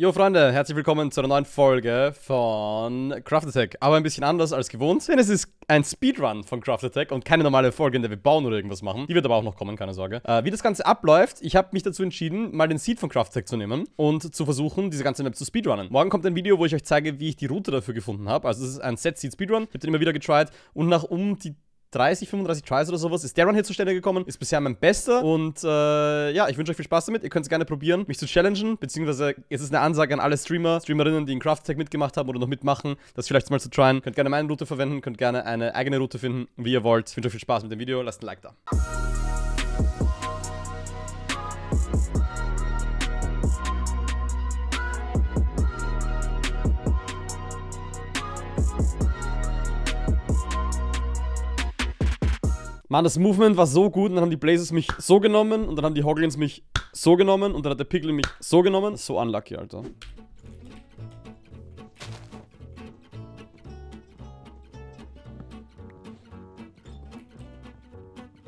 Jo Freunde, herzlich willkommen zu einer neuen Folge von Craft Attack. Aber ein bisschen anders als gewohnt, denn es ist ein Speedrun von Craft Attack und keine normale Folge, in der wir bauen oder irgendwas machen. Die wird aber auch noch kommen, keine Sorge. Äh, wie das Ganze abläuft, ich habe mich dazu entschieden, mal den Seed von Craft Attack zu nehmen und zu versuchen, diese ganze Map zu speedrunnen. Morgen kommt ein Video, wo ich euch zeige, wie ich die Route dafür gefunden habe. Also es ist ein Set Seed Speedrun. Ich habe den immer wieder getried und nach um die 30, 35 Tries oder sowas ist der Run hier zustande gekommen. Ist bisher mein bester. Und äh, ja, ich wünsche euch viel Spaß damit. Ihr könnt es gerne probieren, mich zu challengen. Beziehungsweise es ist eine Ansage an alle Streamer, Streamerinnen, die in Craft Attack mitgemacht haben oder noch mitmachen, das vielleicht mal zu tryen. Könnt gerne meine Route verwenden, könnt gerne eine eigene Route finden, wie ihr wollt. Ich wünsche euch viel Spaß mit dem Video. Lasst ein Like da. Mann, das Movement war so gut und dann haben die Blazers mich so genommen und dann haben die Hoglins mich so genommen und dann hat der Pickle mich so genommen. So unlucky, Alter.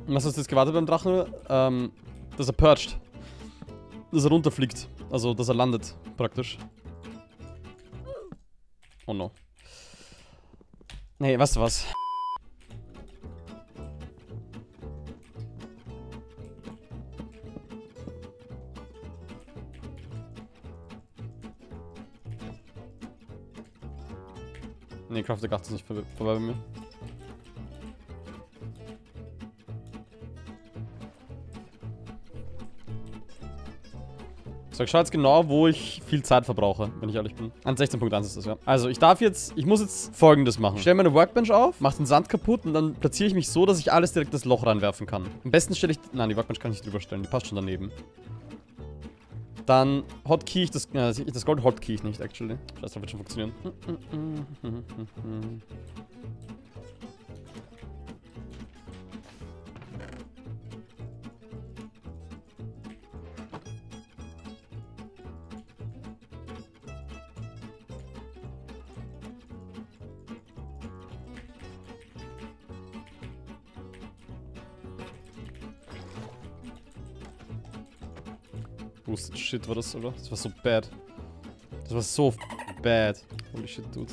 Was hast du jetzt gewartet beim Drachen? Ähm, dass er percht. Dass er runterfliegt. Also, dass er landet, praktisch. Oh no. Nee, weißt du was? Craft der ist nicht vor vorbei bei mir. So, ich schau jetzt genau, wo ich viel Zeit verbrauche, wenn ich ehrlich bin. An 16.1 ist das, ja. Also, ich darf jetzt, ich muss jetzt folgendes machen. Ich stelle meine Workbench auf, mache den Sand kaputt und dann platziere ich mich so, dass ich alles direkt das Loch reinwerfen kann. Am besten stelle ich, nein, die Workbench kann ich nicht drüber stellen, die passt schon daneben. Dann Hotkey ich das, ja, das Gold Hotkey ich nicht, actually. Scheiße, wird schon funktionieren. Boosted Shit war das, oder? Das war so bad. Das war so bad. Holy shit, dude.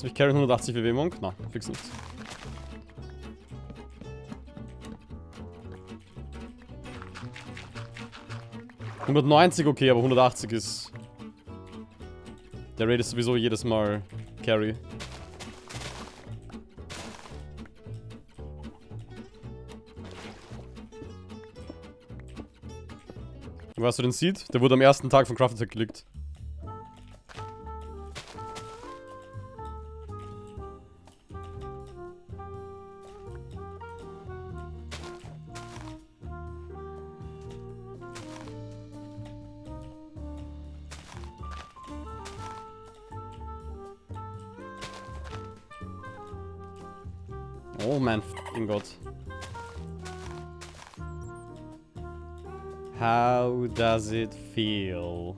Du mich carryen 180 Bewegung? Na, fix nicht. ...190 okay, aber 180 ist... Der Raid ist sowieso jedes Mal Carry. Hast du den Seed? Der wurde am ersten Tag von Craft Attack How does it feel?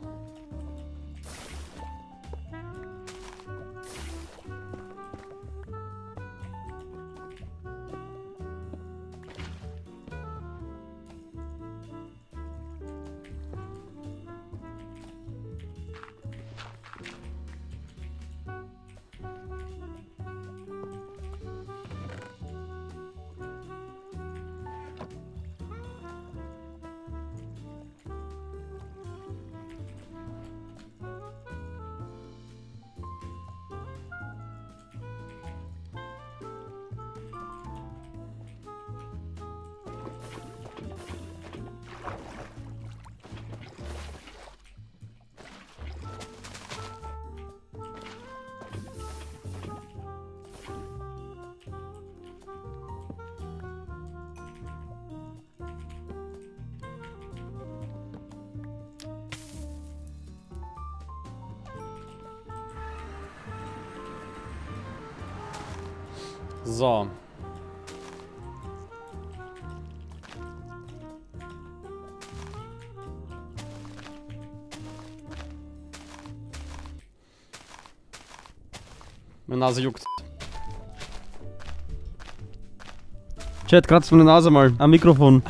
So. Meine Nase juckt. Chat, kratzt meine Nase mal am Mikrofon.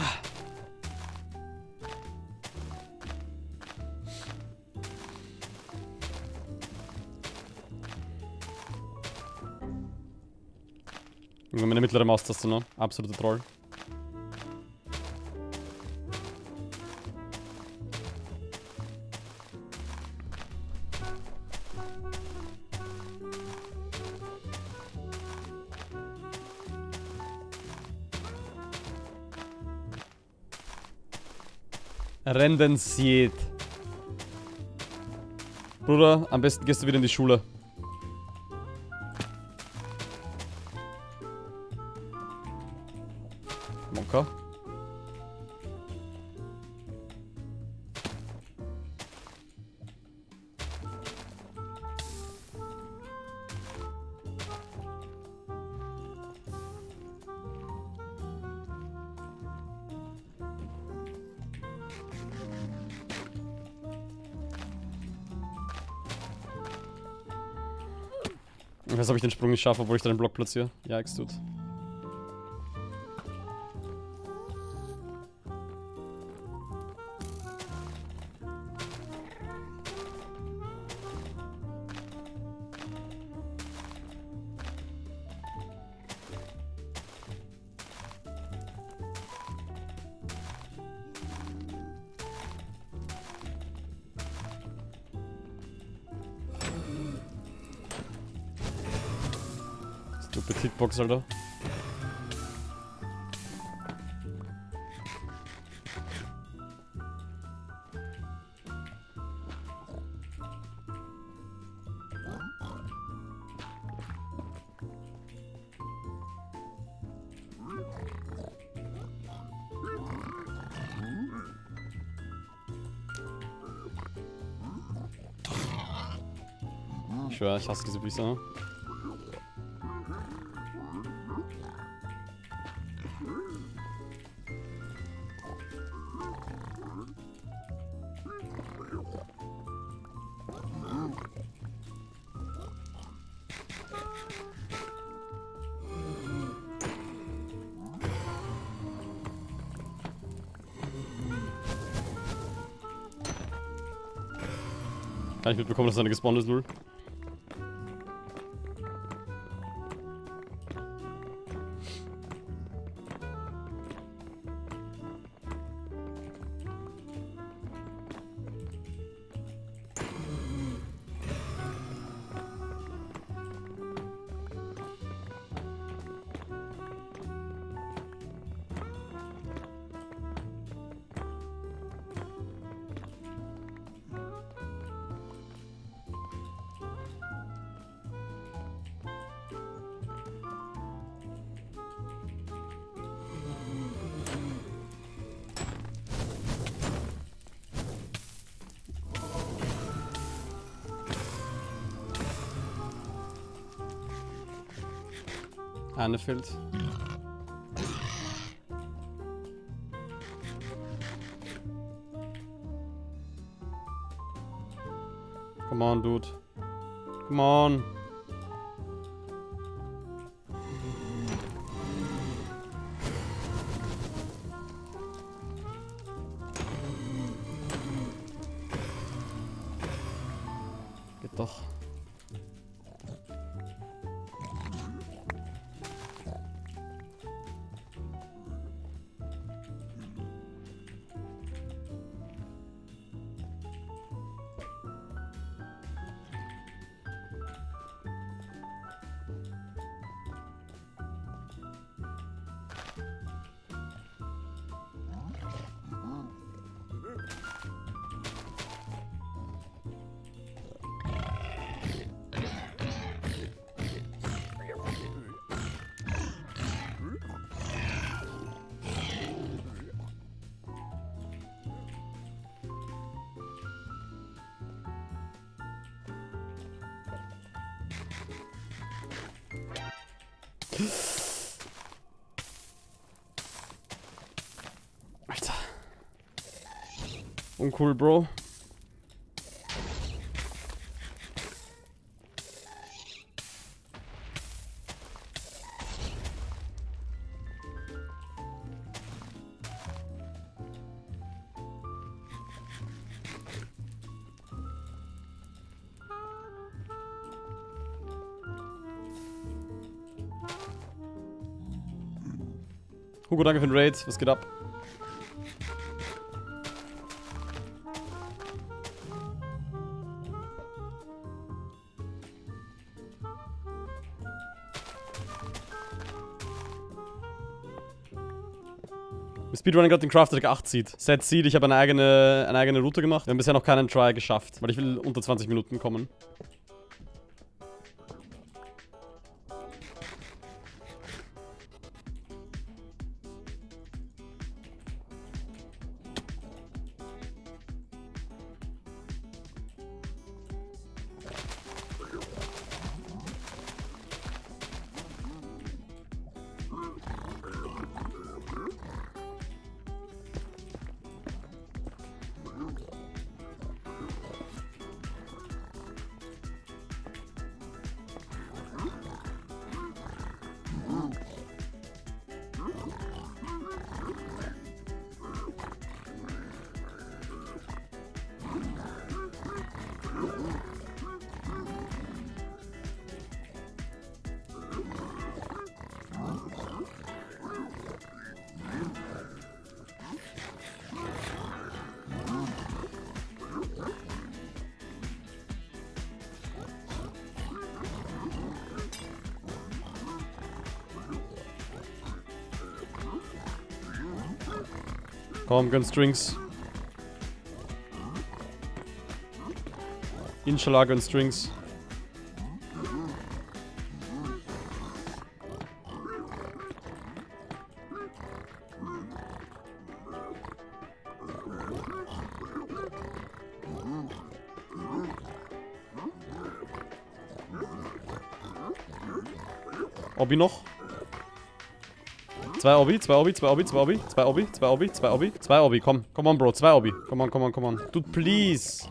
Junge, meine mittlere Maustaste, ne? Absoluter Troll. Rendensiert. Bruder, am besten gehst du wieder in die Schule. Ich weiß, ob ich den Sprung nicht schaffe, obwohl ich da den Block platziere. Ja, X tut. Hitbox, Alter. Ich ich hasse diese Biester. Kann ich mitbekommen, dass er eine gespawnt ist, Null? Eine fehlt. Come on, dude. Come on. Geht doch. Uncool, Bro. Hugo, danke für den Raid. Was geht ab? Wir speedrunnen gerade den Crafter Deck 8 Seed. Set Seed, ich habe eine eigene, eine eigene Route gemacht. Wir haben bisher noch keinen Try geschafft, weil ich will unter 20 Minuten kommen. Komm, gönn Strings. Inshallah, gönn Strings. Obi noch. Zwei Obi, zwei Obi, zwei Obi, zwei Obi, zwei Obi, zwei Obi, zwei Obi, zwei Obi, komm. Come on, Bro, zwei Obi. Come on, come on, come on. Dude, please.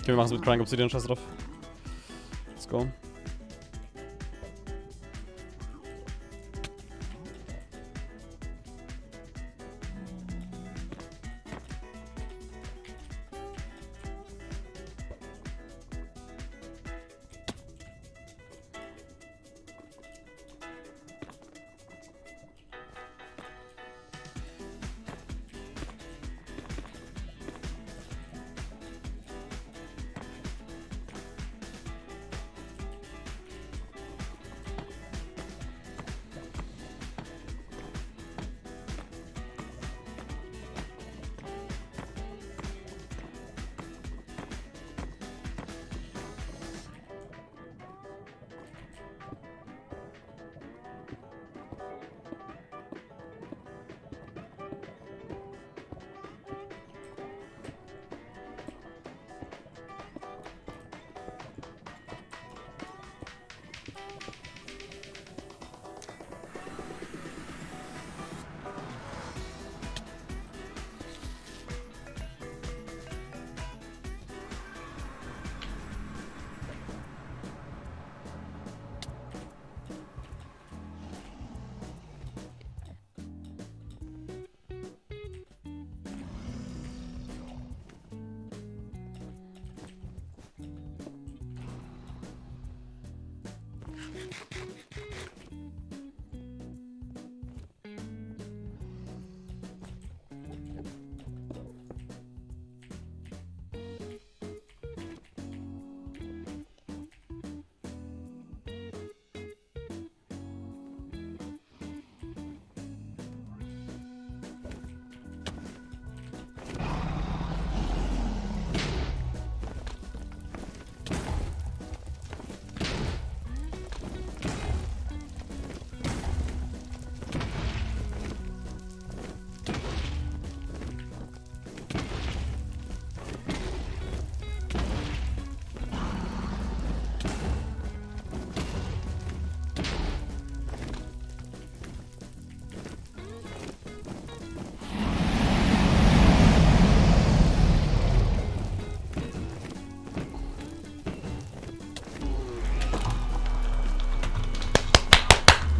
Okay, wir machen es mit Crying Obsidian, scheiß drauf. Let's go.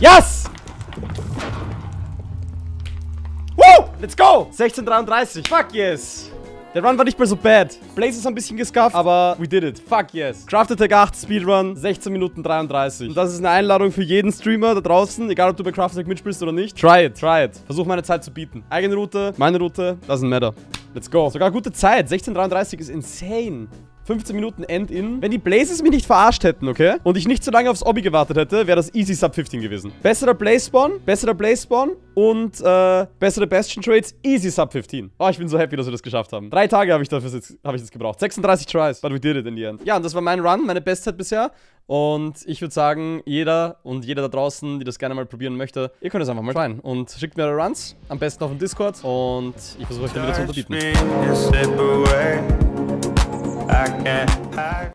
Yes! Woo! Let's go! 16:33. Fuck yes! Der Run war nicht mehr so bad. Blaze ist ein bisschen gescufft, aber we did it. Fuck yes. Craft Attack 8 Speedrun, 16 Minuten 33. Und das ist eine Einladung für jeden Streamer da draußen, egal ob du bei Craft Attack mitspielst oder nicht. Try it, try it. Versuch meine Zeit zu bieten. Eigene Route, meine Route, doesn't matter. Let's go. Sogar gute Zeit. 16:33 ist insane. 15 Minuten End-In. Wenn die Blazes mich nicht verarscht hätten, okay? Und ich nicht so lange aufs Obby gewartet hätte, wäre das easy Sub 15 gewesen. Besserer Blaze-Spawn, besserer Blaze-Spawn und äh, bessere Bastion-Trades, easy Sub 15. Oh, ich bin so happy, dass wir das geschafft haben. Drei Tage habe ich dafür jetzt, hab ich das gebraucht. 36 Tries, but we did it in the end. Ja, und das war mein Run, meine Bestzeit bisher. Und ich würde sagen, jeder und jeder da draußen, die das gerne mal probieren möchte, ihr könnt es einfach mal rein. Und schickt mir eure Runs, am besten auf dem Discord. Und ich versuche euch dann wieder zu unterbieten. I can't hide.